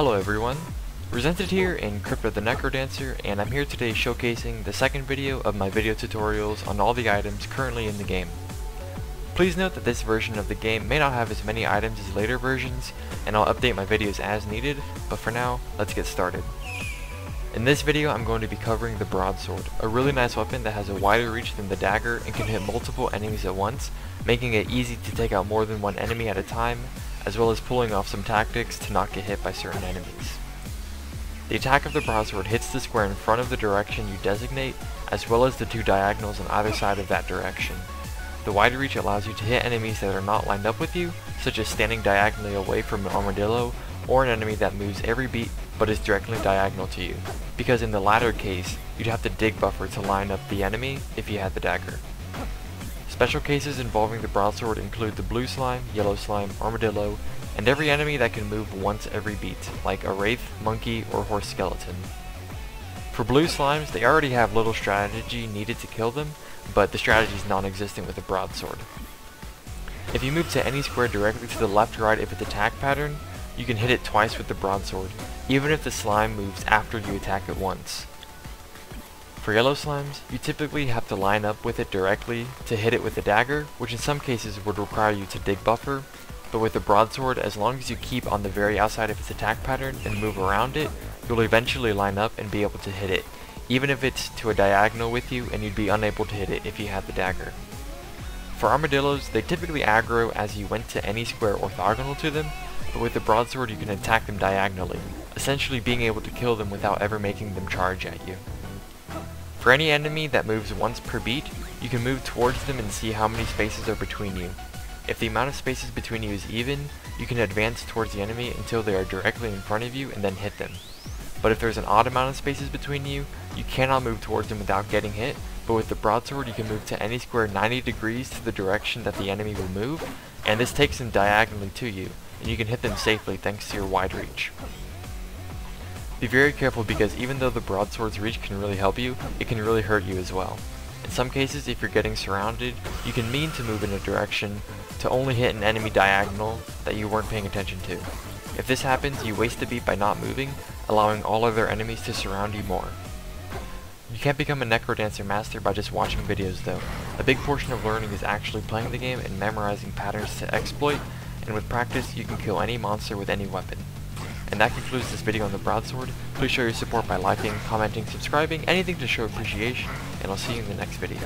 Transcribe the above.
Hello everyone, Resented here in Crypt the Necrodancer, and I'm here today showcasing the second video of my video tutorials on all the items currently in the game. Please note that this version of the game may not have as many items as later versions, and I'll update my videos as needed, but for now, let's get started. In this video, I'm going to be covering the Broadsword, a really nice weapon that has a wider reach than the dagger and can hit multiple enemies at once, making it easy to take out more than one enemy at a time, as well as pulling off some tactics to not get hit by certain enemies. The attack of the broadsword hits the square in front of the direction you designate, as well as the two diagonals on either side of that direction. The wide reach allows you to hit enemies that are not lined up with you, such as standing diagonally away from an armadillo, or an enemy that moves every beat but is directly diagonal to you, because in the latter case, you'd have to dig buffer to line up the enemy if you had the dagger. Special cases involving the broadsword include the blue slime, yellow slime, armadillo, and every enemy that can move once every beat, like a wraith, monkey, or horse skeleton. For blue slimes, they already have little strategy needed to kill them, but the strategy is non-existent with the broadsword. If you move to any square directly to the left or right of its attack pattern, you can hit it twice with the broadsword, even if the slime moves after you attack it once. For yellow slimes, you typically have to line up with it directly to hit it with a dagger, which in some cases would require you to dig buffer, but with the broadsword, as long as you keep on the very outside of its attack pattern and move around it, you'll eventually line up and be able to hit it, even if it's to a diagonal with you and you'd be unable to hit it if you had the dagger. For armadillos, they typically aggro as you went to any square orthogonal to them, but with the broadsword you can attack them diagonally, essentially being able to kill them without ever making them charge at you. For any enemy that moves once per beat, you can move towards them and see how many spaces are between you, if the amount of spaces between you is even, you can advance towards the enemy until they are directly in front of you and then hit them. But if there's an odd amount of spaces between you, you cannot move towards them without getting hit, but with the broadsword you can move to any square 90 degrees to the direction that the enemy will move, and this takes them diagonally to you, and you can hit them safely thanks to your wide reach. Be very careful because even though the broadsword's reach can really help you, it can really hurt you as well. In some cases, if you're getting surrounded, you can mean to move in a direction to only hit an enemy diagonal that you weren't paying attention to. If this happens, you waste a beat by not moving, allowing all other enemies to surround you more. You can't become a Necrodancer master by just watching videos though. A big portion of learning is actually playing the game and memorizing patterns to exploit, and with practice you can kill any monster with any weapon. And that concludes this video on the broadsword. Please show your support by liking, commenting, subscribing, anything to show appreciation, and I'll see you in the next video.